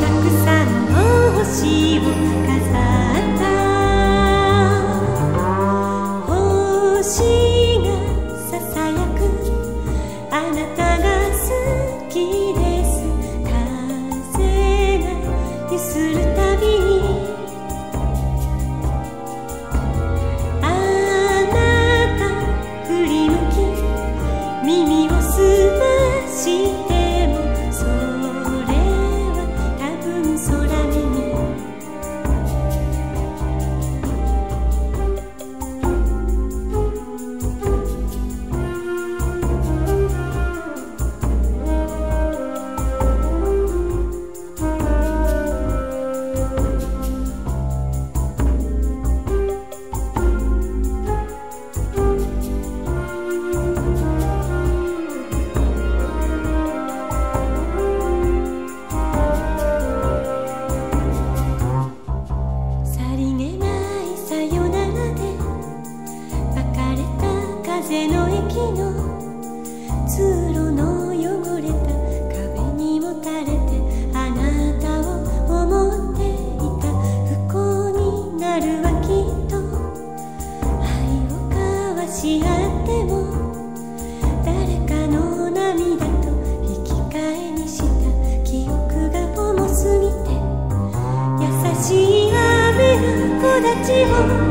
たくさんの星を love.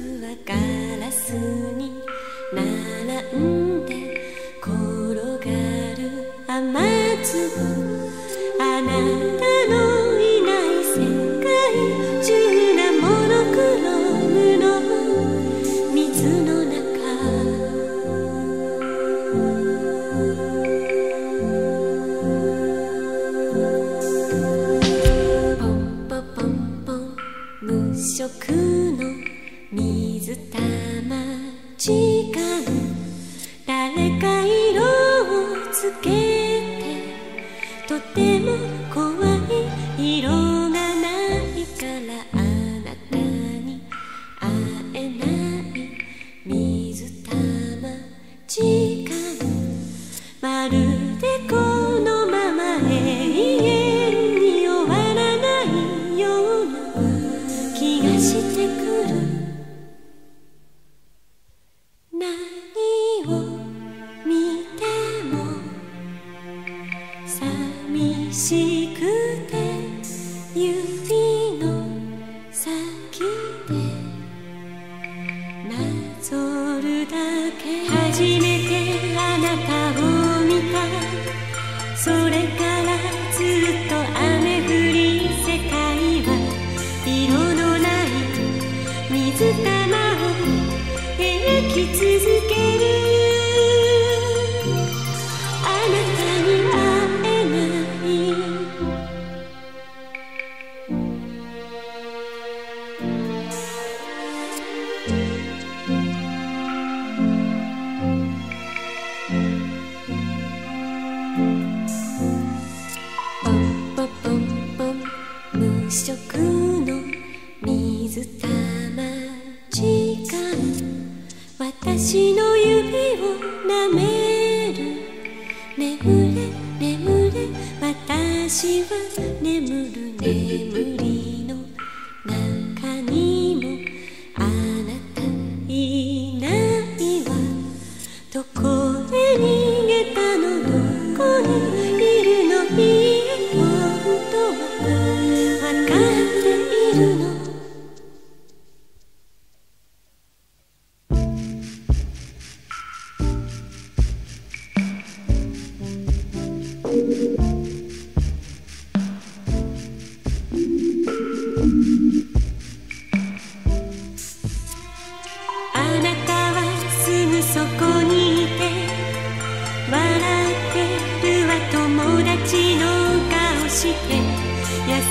はガラスに並んで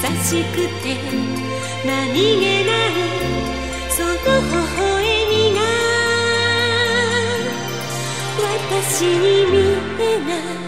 優しくて何気ないその微笑みが私に見えない。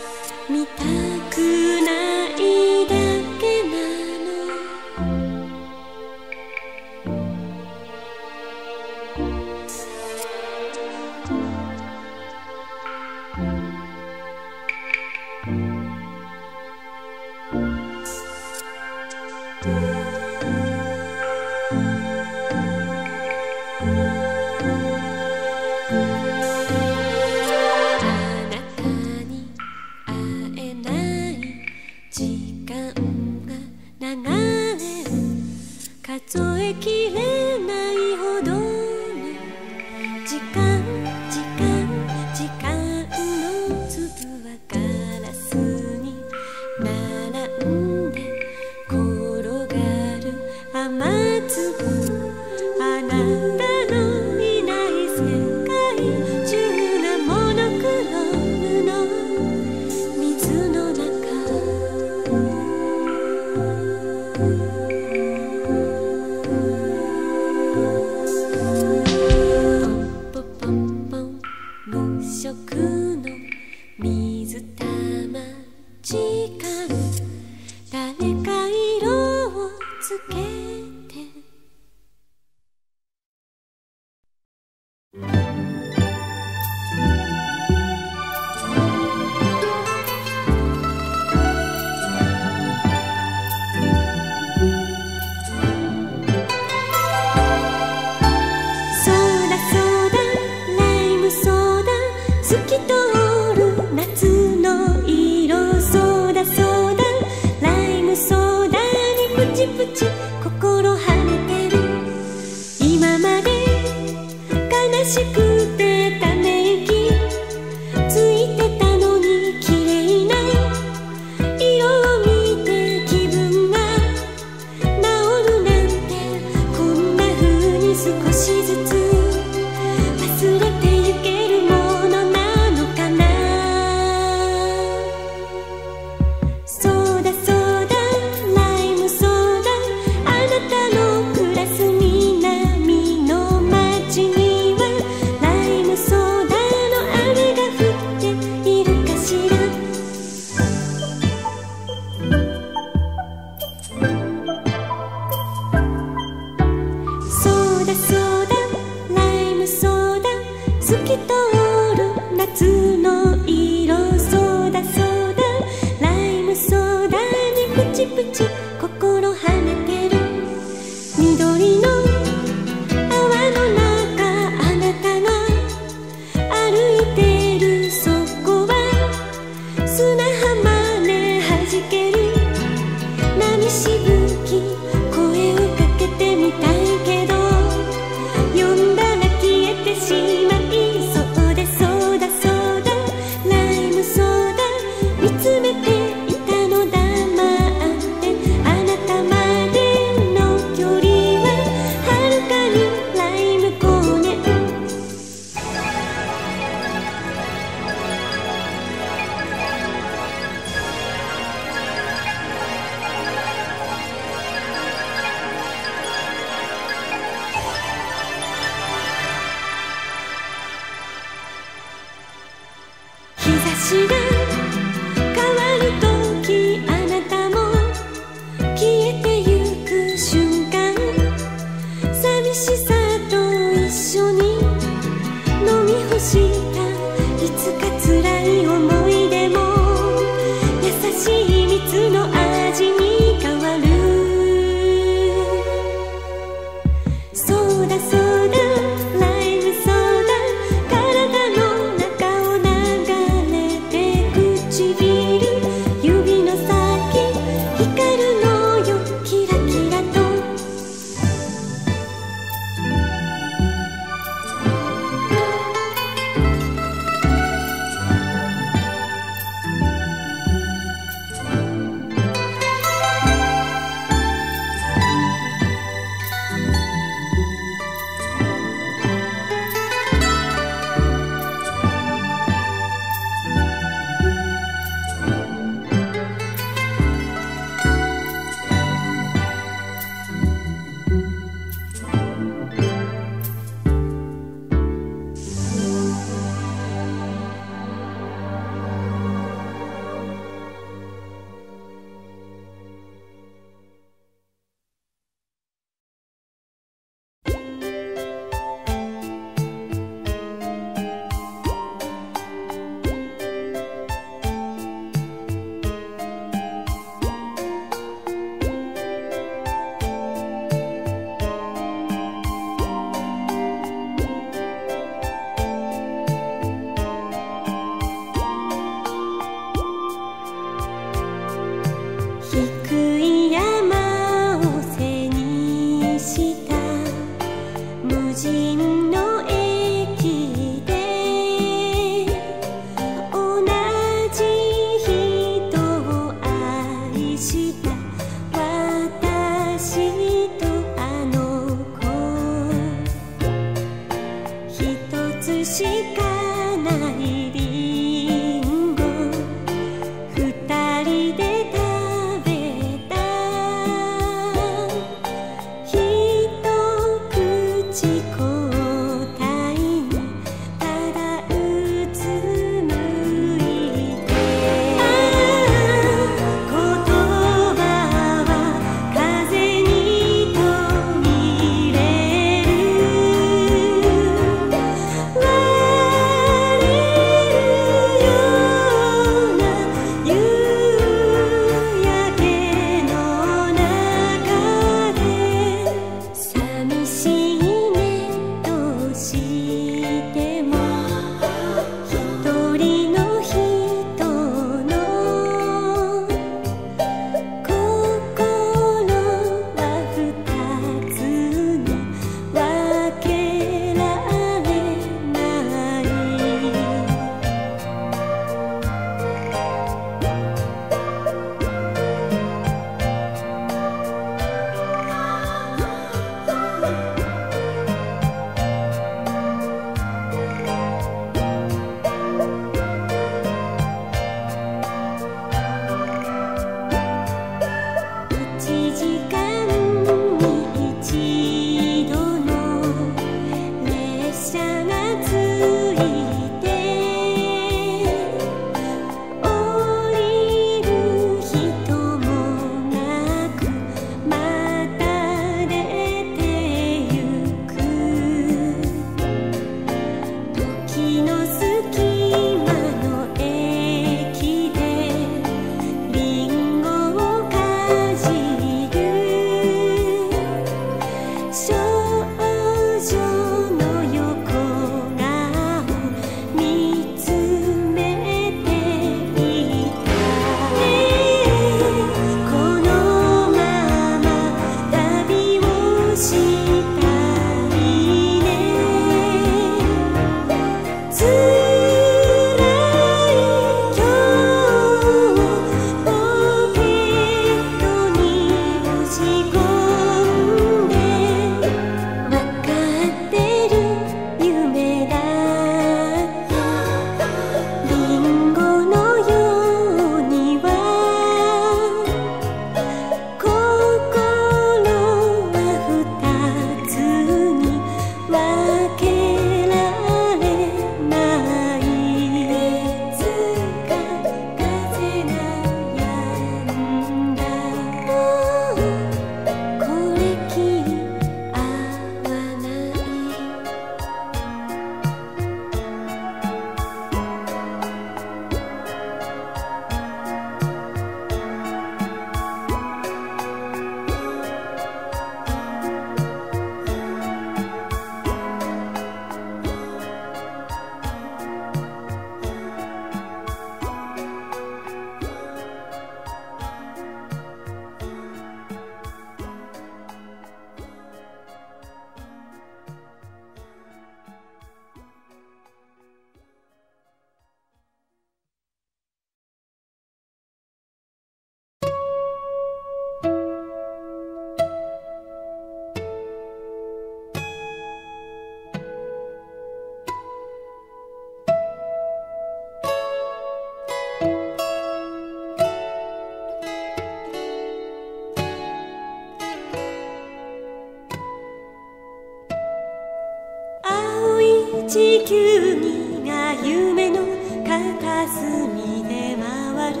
地球儀が夢の片隅で回る。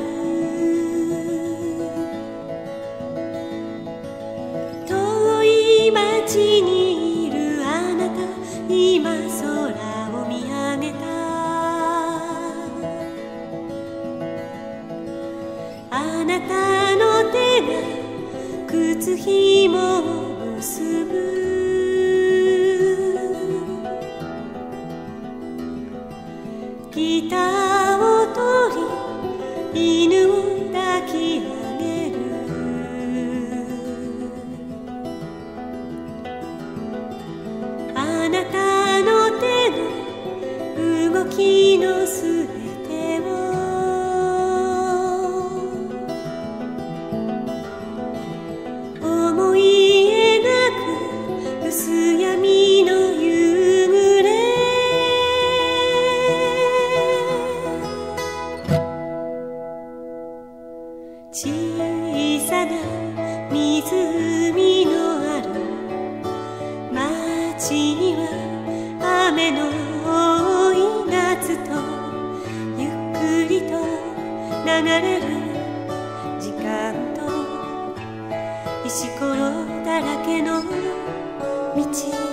遠い街にいるあなた今空を見上げた。あなたの手が靴ひもを思考だらけの道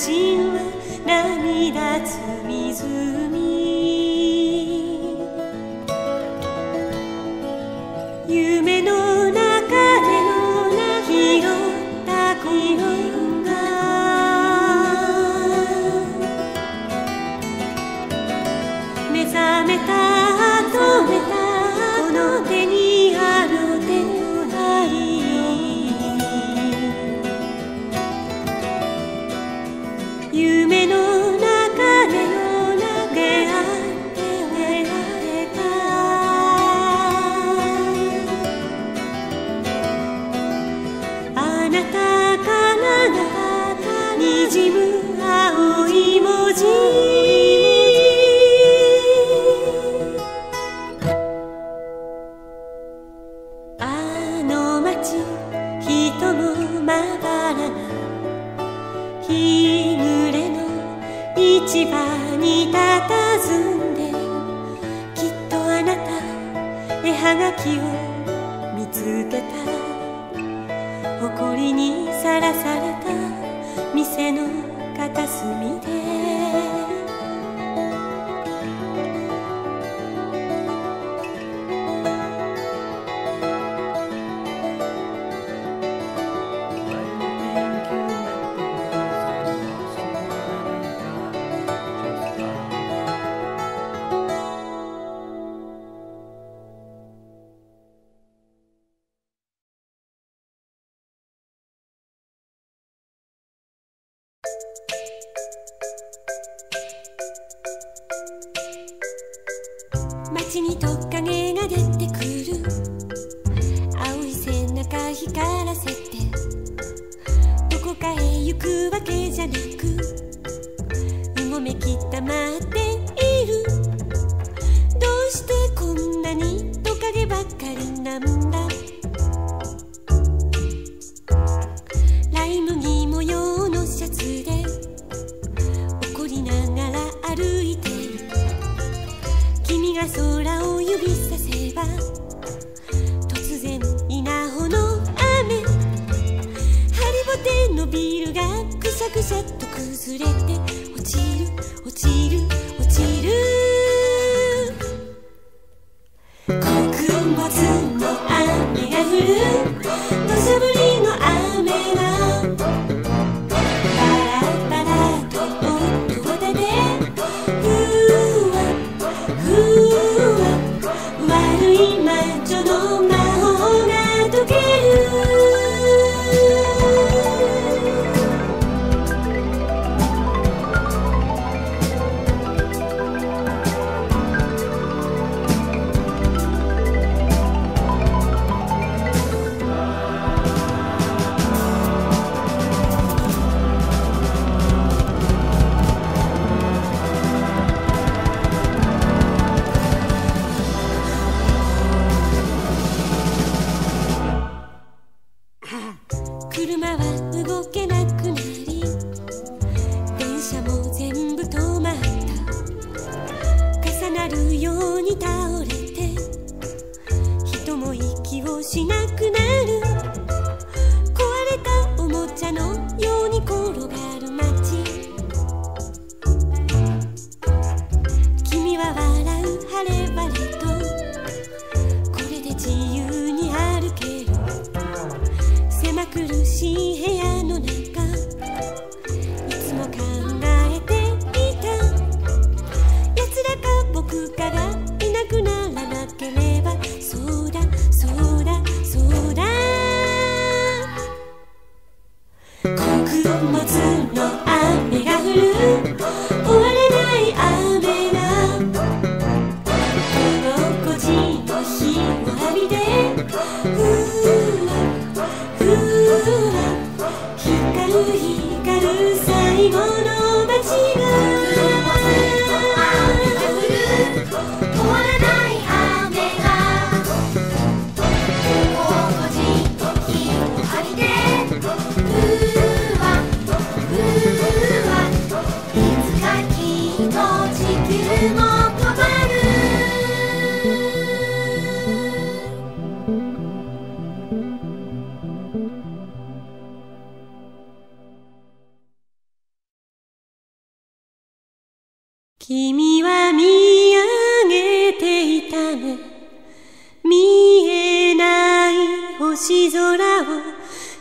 assim. にじむ青い文字くれて君は見上げていたね。見えない星空を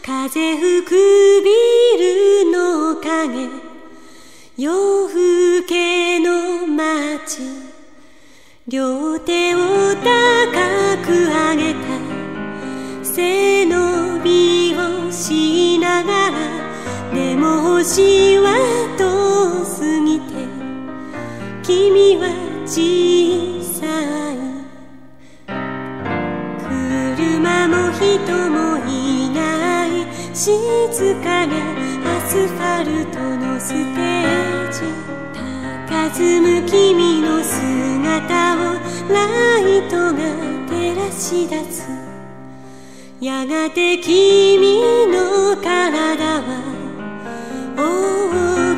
風吹くビルの影。夜更けの街。両手を高く上げた。背伸びをしながら。でも星は遠すぎ君は小さい車も人もいない。静かなアスファルトのステージ。佇む君の姿をライトが照らし出す。やがて君の体は大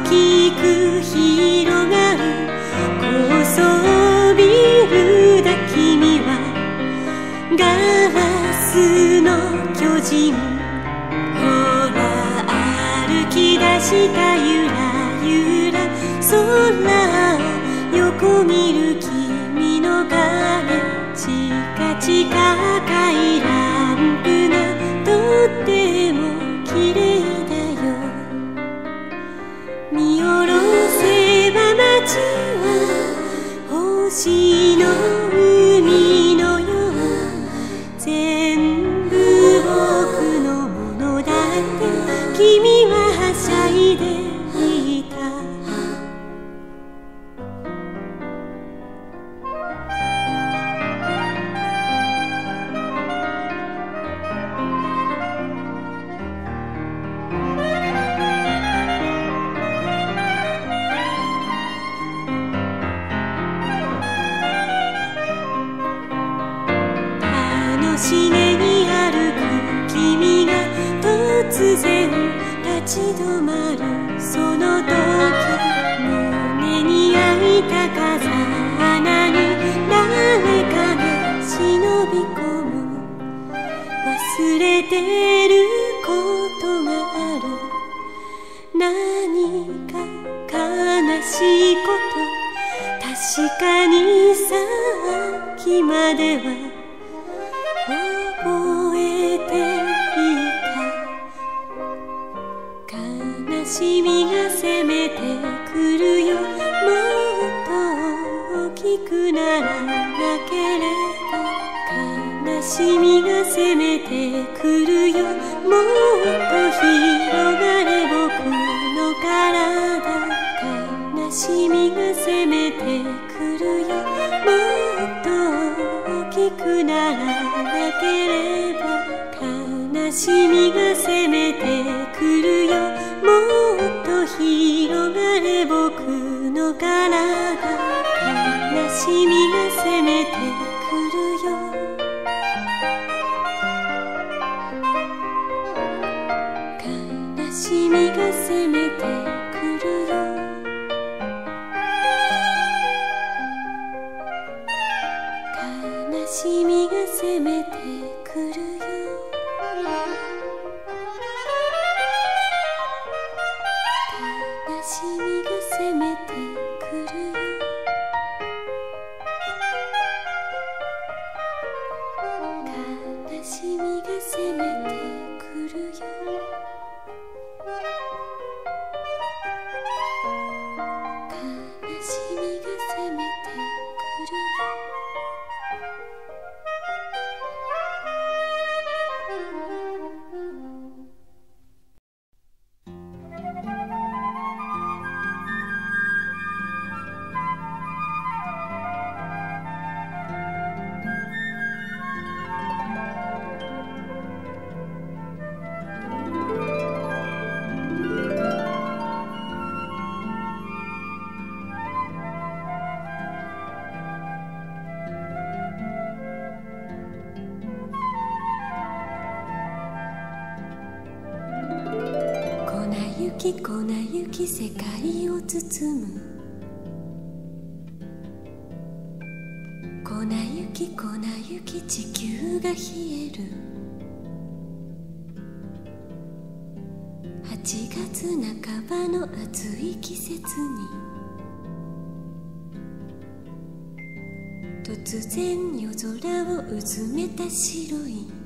きく広がる。ラスの巨人。ほら歩き出したゆらゆら。空を横見る君の影チカチカ赤いランプがとっても綺麗だよ見下ろせば街は星のき世界を包む。粉雪粉雪地球が冷える。8月半ばの暑い季節に。突然夜空をうずめた白い。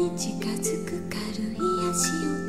に近づく軽い足音。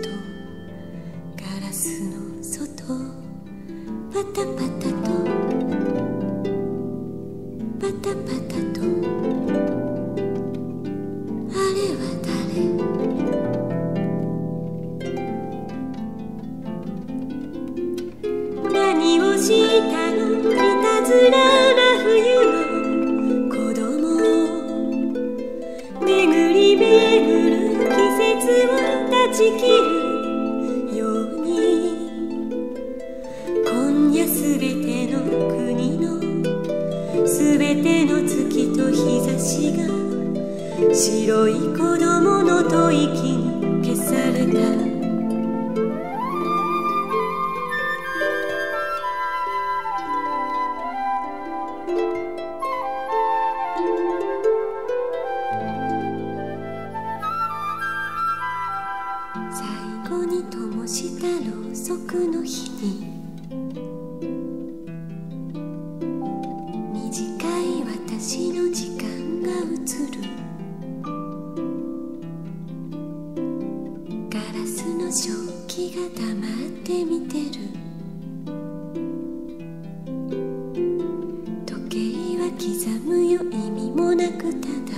刻むよ意味もなくただ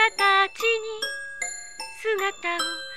形に姿を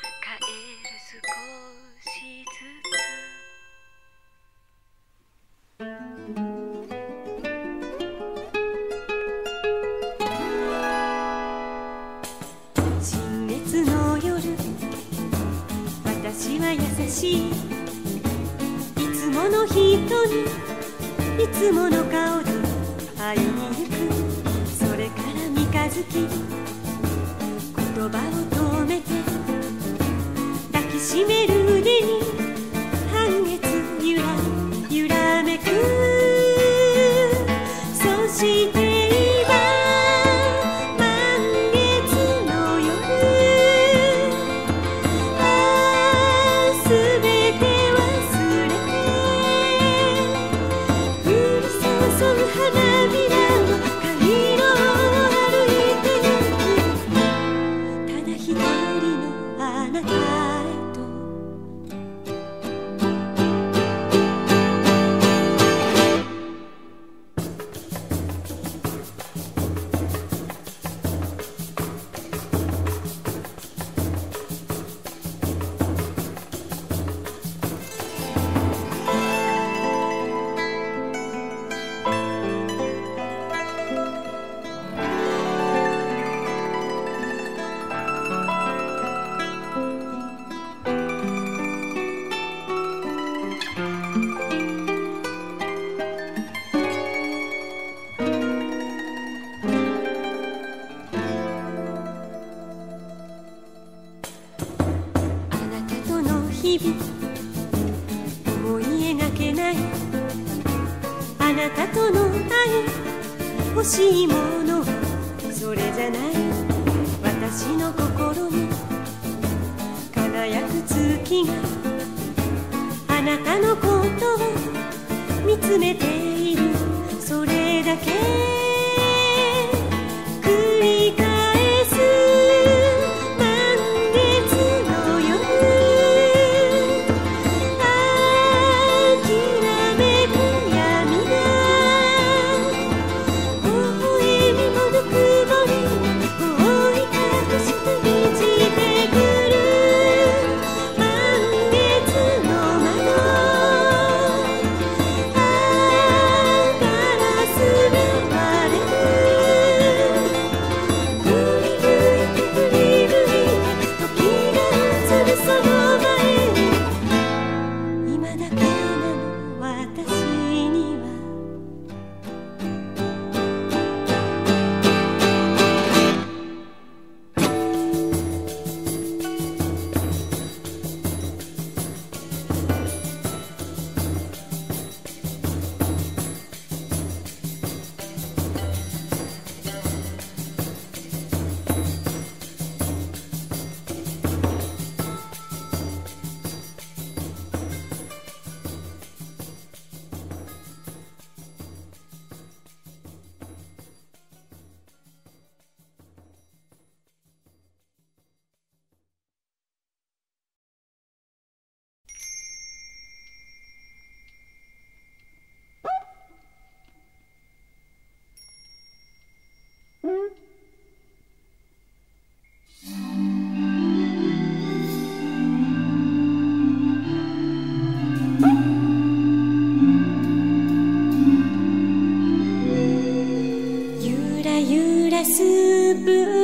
bit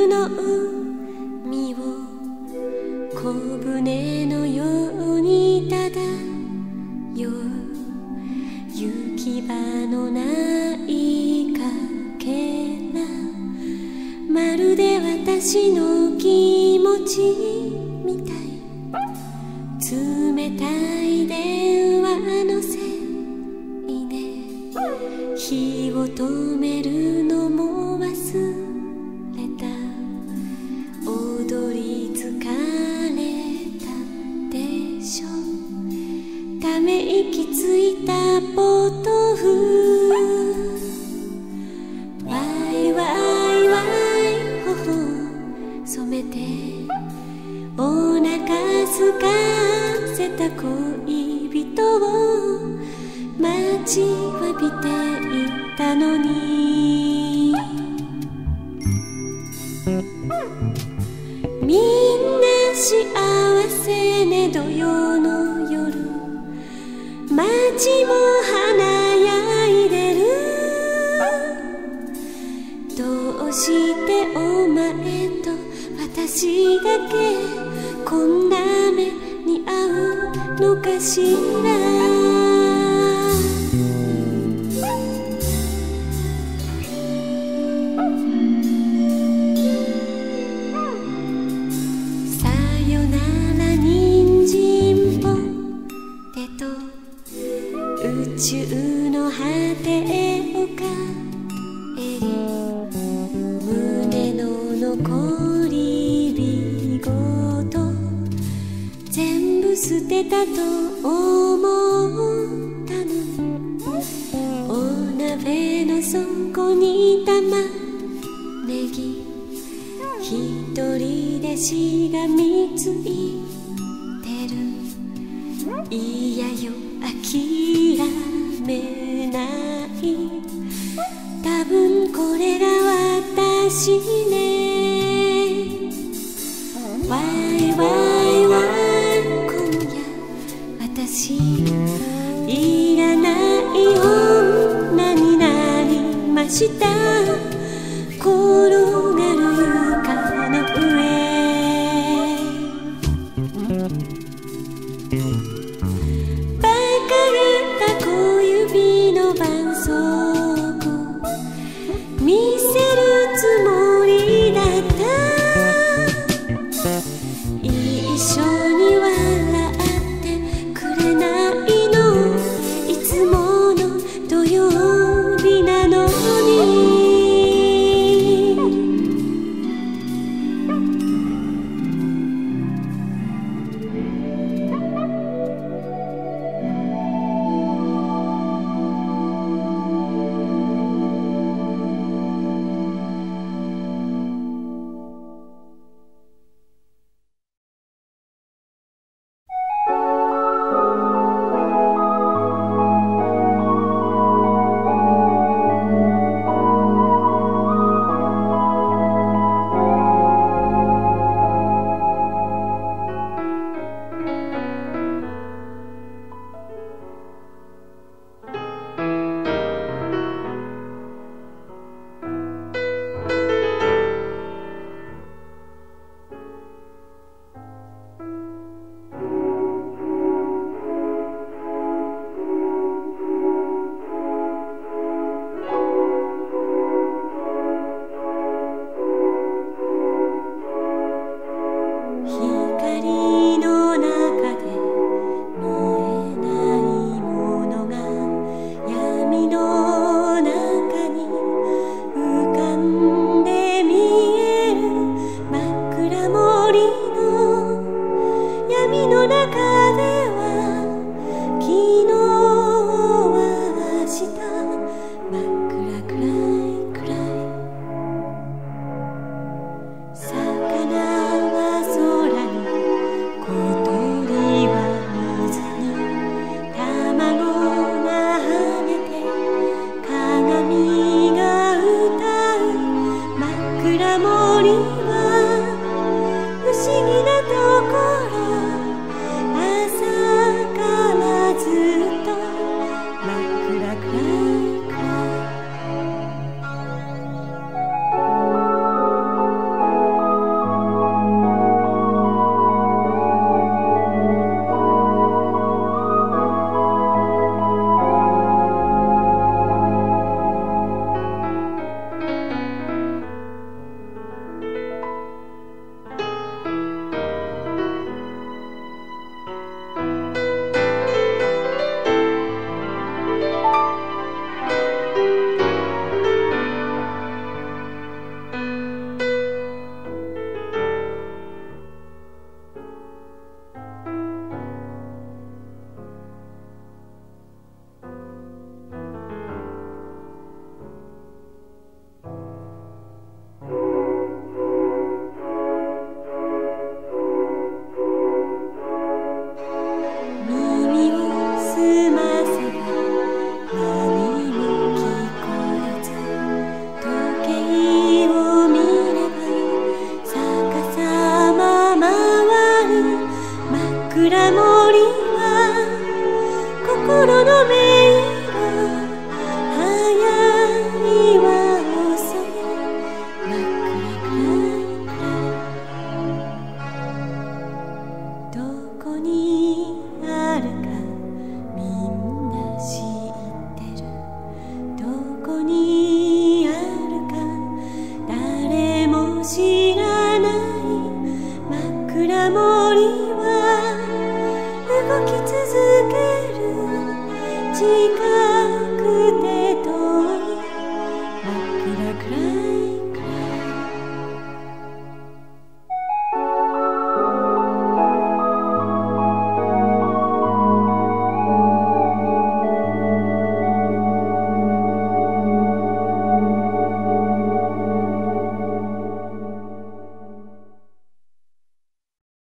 だけこんな目に遭うのかしら。